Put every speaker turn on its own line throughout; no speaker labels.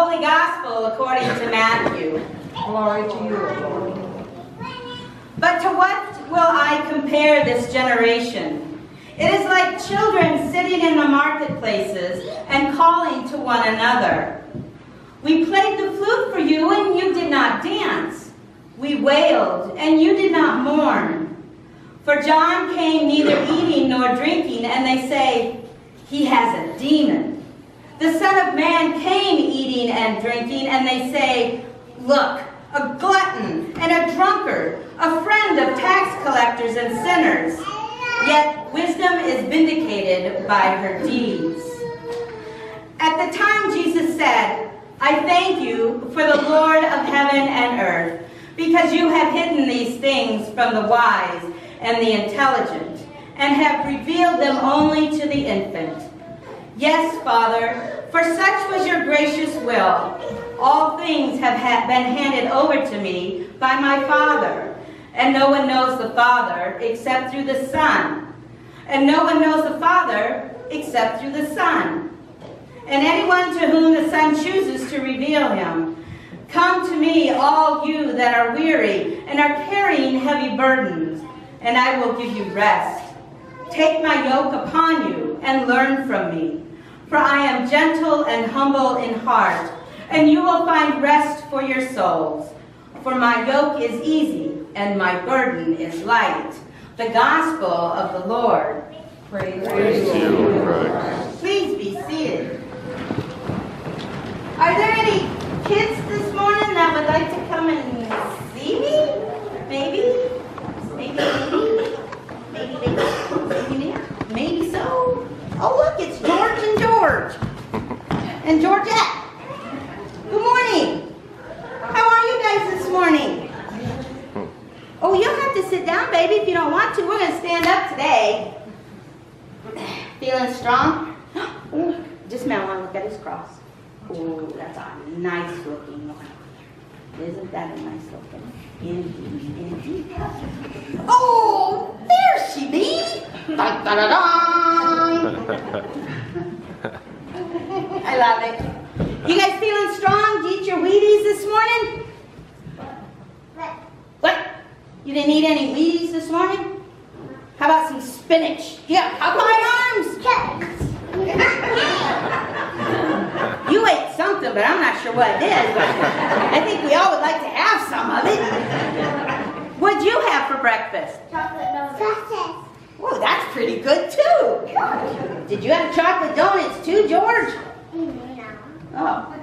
Holy Gospel according to Matthew.
Glory to you, Lord.
But to what will I compare this generation? It is like children sitting in the marketplaces and calling to one another. We played the flute for you and you did not dance. We wailed and you did not mourn. For John came neither eating nor drinking, and they say, He has a demon. The Son of Man came eating and drinking, and they say, Look, a glutton and a drunkard, a friend of tax collectors and sinners. Yet wisdom is vindicated by her deeds. At the time Jesus said, I thank you for the Lord of heaven and earth, because you have hidden these things from the wise and the intelligent, and have revealed them only to the infant. Yes, Father, for such was your gracious will. All things have ha been handed over to me by my Father, and no one knows the Father except through the Son, and no one knows the Father except through the Son, and anyone to whom the Son chooses to reveal him. Come to me, all you that are weary and are carrying heavy burdens, and I will give you rest. Take my yoke upon you and learn from me, for I am gentle and humble in heart, and you will find rest for your souls. For my yoke is easy and my burden is light. The gospel of the Lord.
Praise,
Praise
you,
Christ.
Please be seated. Are there any kids this morning that would like to come and see me? Maybe? Maybe, maybe? Maybe, maybe, maybe, maybe. Oh, look, it's George and George. And Georgette. Good morning. How are you guys this morning? Oh, you don't have to sit down, baby, if you don't want to. We're going to stand up today. Feeling strong? Ooh, just man want to look at his cross. Oh, that's a nice looking one. Isn't that a nice looking? Indeed, indeed. Oh, there she be. Dun, dun, dun, dun. I love it. You guys feeling strong? Did you eat your Wheaties this morning? What? You didn't eat any Wheaties this morning? How about some spinach? Yeah, up my arms. You ate something, but I'm not sure what it is. But I think we all would like to have some of it. What'd you have for breakfast?
Chocolate donuts.
Whoa, that's pretty good too. Did you have chocolate donuts too, George?
No.
Oh.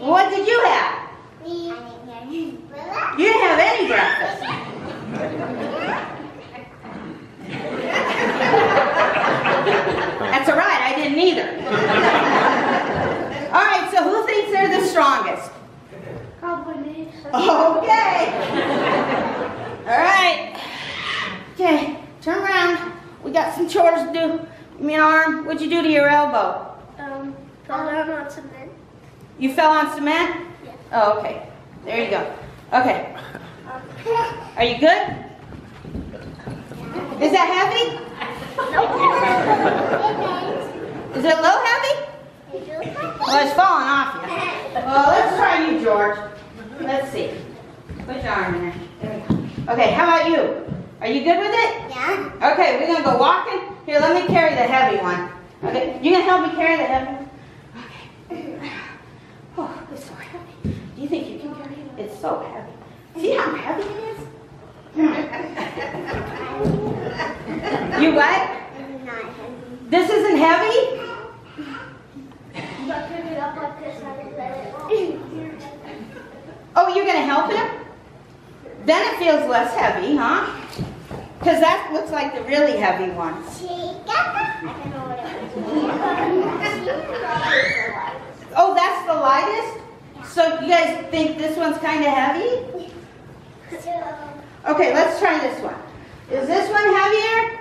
What did you have?
You
didn't have any breakfast. That's all right, I didn't either. All right, so who thinks they're the strongest? Okay. All right. Okay, turn around. We got some chores to do. Give me an arm. What'd you do to your elbow?
Um, fall down on cement.
You fell on cement?
Yeah.
Oh, okay. There you go. Okay. Are you good? Is that heavy? Is it low heavy? Well, it's falling off you. Well, let's try you, George. Let's see. Put your arm in there. There we go. Okay, how about you? Are you good with it?
Yeah.
Okay, we're gonna go walking. Here, let me carry the heavy one. Okay, you gonna help me carry the heavy one? Okay. Oh, it's so heavy. Do you think you can so heavy. See how heavy it is? You what? This isn't heavy?
But pick it up like this and let it
Oh, you're gonna help him? Then it feels less heavy, huh? Because that looks like the really heavy one.
I don't know what it is.
Oh, that's the lightest? So you guys think this one's kind of heavy? Okay, let's try this one. Is this one heavier?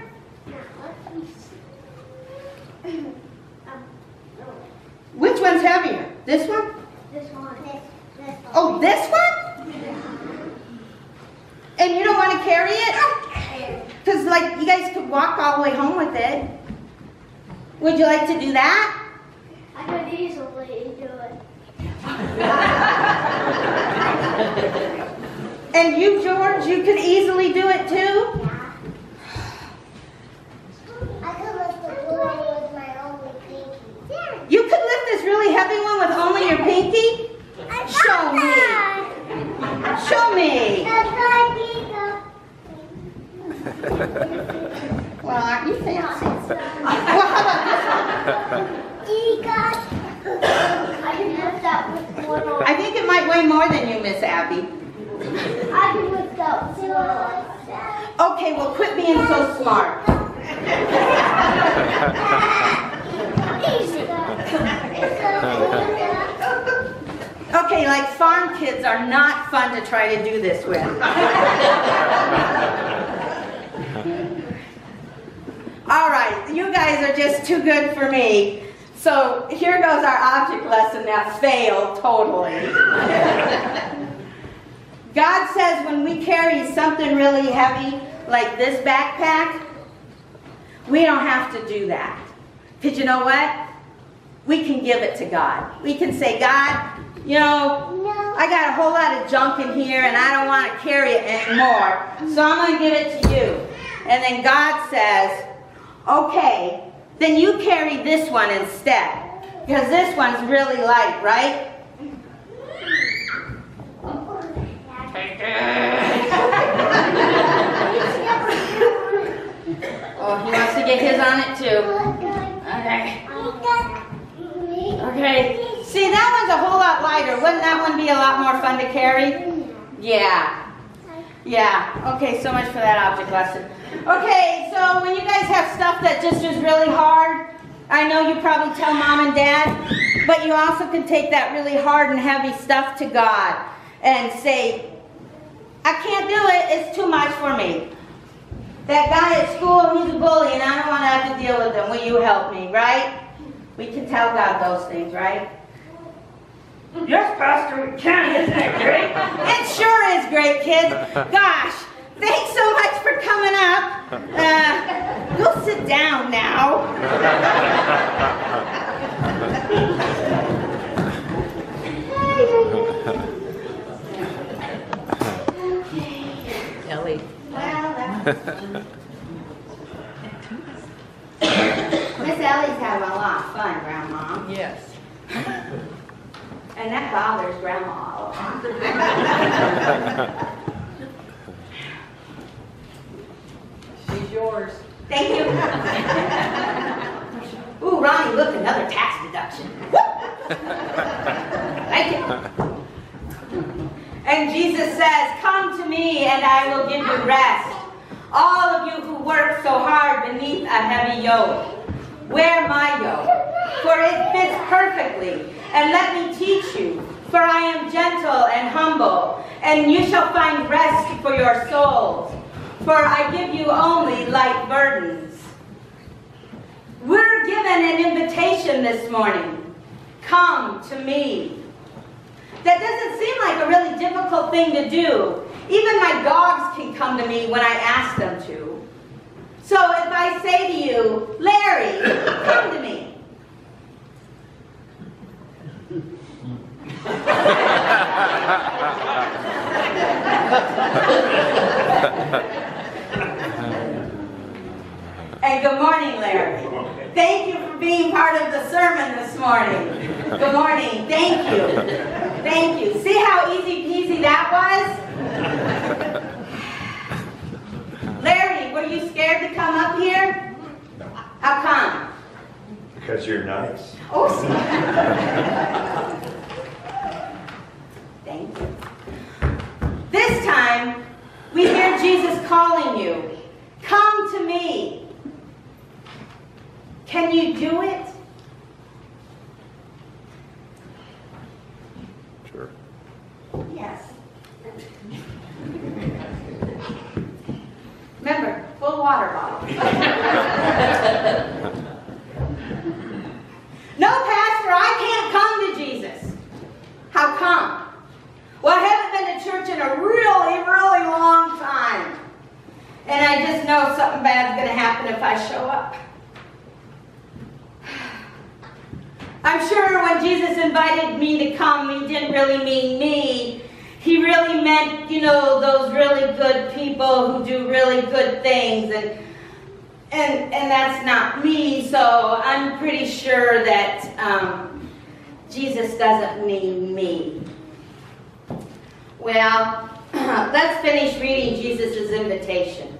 Which one's heavier? This one?
This one. This, this one.
Oh, this one? And you don't want to carry it? Because, like, you guys could walk all the way home with it. Would you like to do that? and you, George, you could easily do it too. Okay, like farm kids are not fun to try to do this with. All right, you guys are just too good for me. So here goes our object lesson that failed totally. God says when we carry something really heavy, like this backpack, we don't have to do that. Because you know what? We can give it to God. We can say, God, you know,
No.
I got a whole lot of junk in here and I don't want to carry it anymore. So I'm going to give it to you. And then God says, okay, then you carry this one instead. Because this one's really light, right? Oh, he wants to get his on it too. Okay. Okay. See, that one's a whole lot lighter. Wouldn't that one be a lot more fun to carry? Yeah. Yeah. Okay, so much for that object lesson. Okay, so when you guys have stuff that just is really hard, I know you probably tell mom and dad, but you also can take that really hard and heavy stuff to God and say, I can't do it, it's too much for me. That guy at school, he's a bully and I don't want to have to deal with him. Will you help me, right? We can tell God those things, right?
Yes, Pastor, we can. Isn't it great?
It sure is great, kids. Gosh, thanks so much for coming up. Uh, go sit down now.
Ellie.
Well, Miss Ellie's having a lot of fun, Grandma.
Yes.
And that bothers Grandma a lot.
She's yours.
Thank you. Ooh, Ronnie, look, another tax deduction. Thank you. And Jesus says, Come to me and I will give you rest. All of you who work so hard beneath a heavy yoke, wear my yoke, for it fits perfectly. And let me teach you, for I am gentle and humble, and you shall find rest for your souls. For I give you only light burdens. We're given an invitation this morning. Come to me. That doesn't seem like a really difficult thing to do. Even my dogs can come to me when I ask them to. So if I say to you, Larry, come to me. And good morning, Larry. Thank you for being part of the sermon this morning. Good morning. Thank you. Thank you. See how easy peasy that was? Larry, were you scared to come up here? How come?
Because you're nice.
Oh, see. Thank you. This time, we hear Jesus calling you. Come to me. Can you do it?
Sure.
Yes. Remember, full water bottle. no, Pastor, I can't come to Jesus. How come? Well, I haven't been to church in a really, really long time. And I just know something bad's going to happen if I show up. I'm sure when Jesus invited me to come, he didn't really mean me. He really meant, you know, those really good people who do really good things and and and that's not me, so I'm pretty sure that um, Jesus doesn't mean me. Well, let's finish reading Jesus' invitation.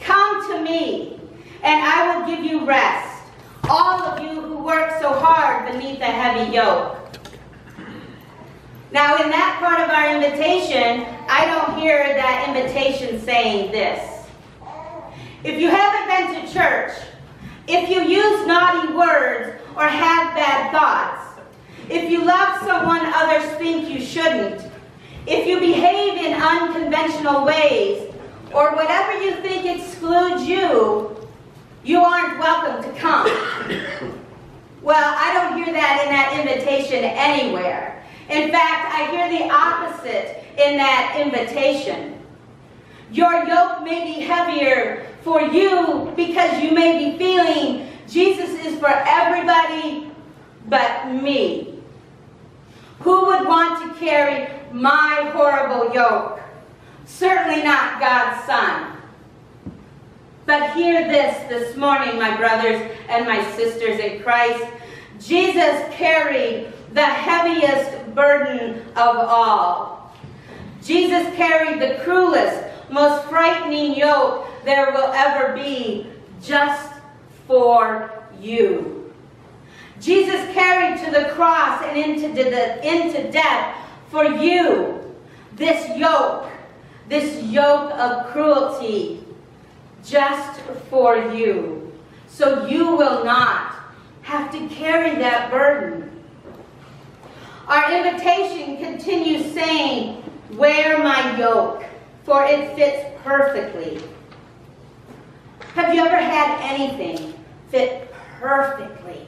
Come to me, and I will give you rest, all of you who work so hard beneath a heavy yoke. Now, in that part of our invitation, I don't hear that invitation saying this. If you haven't been to church, if you use naughty words or have bad thoughts, if you love someone others think you shouldn't, if you behave in unconventional ways, or whatever you think excludes you, you aren't welcome to come. Well, I don't hear that in that invitation anywhere. In fact, I hear the opposite in that invitation. Your yoke may be heavier for you because you may be feeling Jesus is for everybody but me. Who would want to carry my horrible yoke? Certainly not God's Son. But hear this this morning, my brothers and my sisters in Christ. Jesus carried the heaviest burden of all. Jesus carried the cruelest, most frightening yoke there will ever be just for you. Jesus carried to the cross and into, the, into death for you this yoke, this yoke of cruelty just for you. So you will not have to carry that burden. Our invitation continues saying, wear my yoke, for it fits perfectly. Have you ever had anything fit perfectly?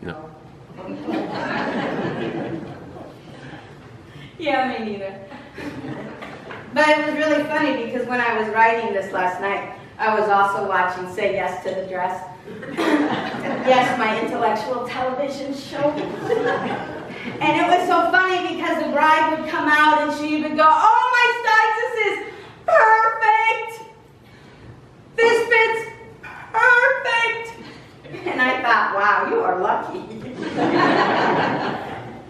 No.
yeah, me neither. But it was really funny because when I was writing this last night, I was also watching Say Yes to the Dress. yes, my intellectual television show. and it was so funny because the bride would come out and she would go, oh my this is perfect. This fits perfect. And I thought, wow, you are lucky.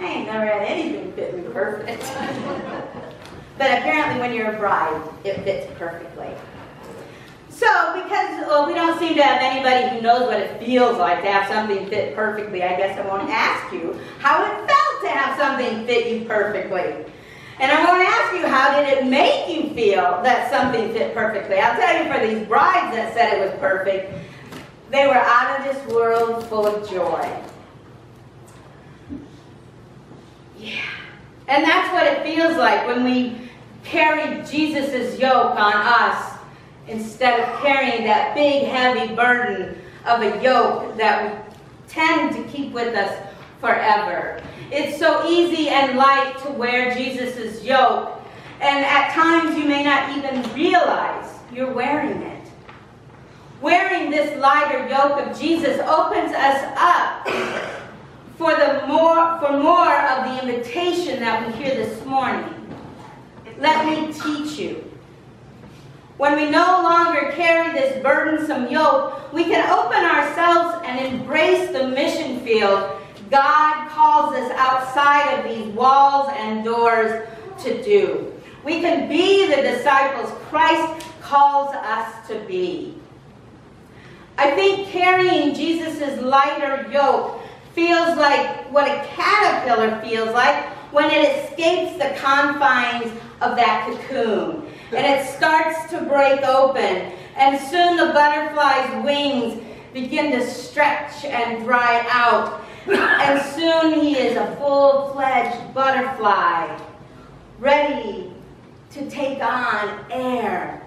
I ain't never had anything fit me perfect. but apparently when you're a bride, it fits perfectly. So, because well, we don't seem to have anybody who knows what it feels like to have something fit perfectly, I guess I won't ask you how it felt to have something fit you perfectly. And I won't ask you how did it make you feel that something fit perfectly. I'll tell you for these brides that said it was perfect, they were out of this world full of joy. Yeah. And that's what it feels like when we carry Jesus' yoke on us instead of carrying that big heavy burden of a yoke that we tend to keep with us forever. It's so easy and light to wear Jesus' yoke, and at times you may not even realize you're wearing it. Wearing this lighter yoke of Jesus opens us up for, the more, for more of the invitation that we hear this morning. Let me teach you. When we no longer carry this burdensome yoke, we can open ourselves and embrace the mission field God calls us outside of these walls and doors to do. We can be the disciples Christ calls us to be. I think carrying Jesus' lighter yoke feels like what a caterpillar feels like when it escapes the confines of that cocoon. And it starts to break open. And soon the butterfly's wings begin to stretch and dry out. And soon he is a full-fledged butterfly, ready to take on air.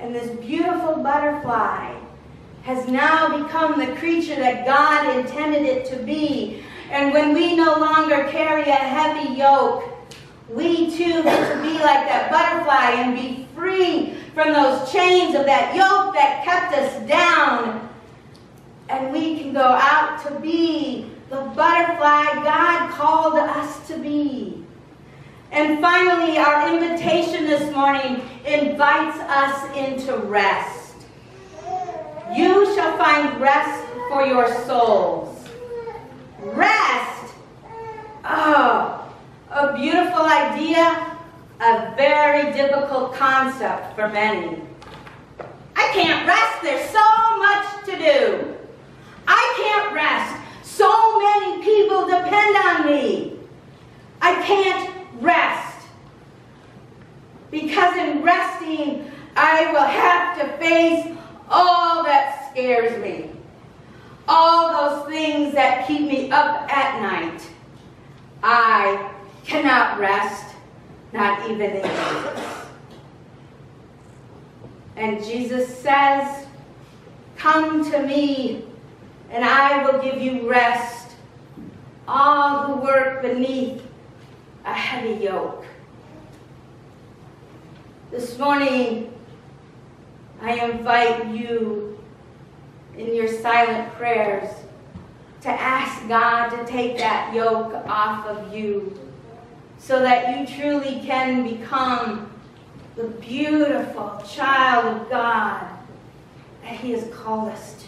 And this beautiful butterfly has now become the creature that God intended it to be. And when we no longer carry a heavy yoke, we too get to be like that butterfly and be free from those chains of that yoke that kept us down. And we can go out to be the butterfly God called us to be. And finally, our invitation this morning invites us into rest. You shall find rest for your souls. Rest! Oh, a beautiful idea, a very difficult concept for many. I can't rest, there's so much to do. I can't rest, so many people depend on me. I can't rest. Because in resting, I will have to face all that scares me. All those things that keep me up at night. I cannot rest, not even in Jesus. And Jesus says, Come to me, and I will give you rest. All who work beneath a heavy yoke. This morning, I invite you in your silent prayers to ask God to take that yoke off of you so that you truly can become the beautiful child of God that He has called us to.